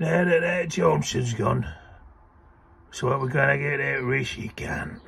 Now that that Johnson's gone, so we're gonna get that Rishi can.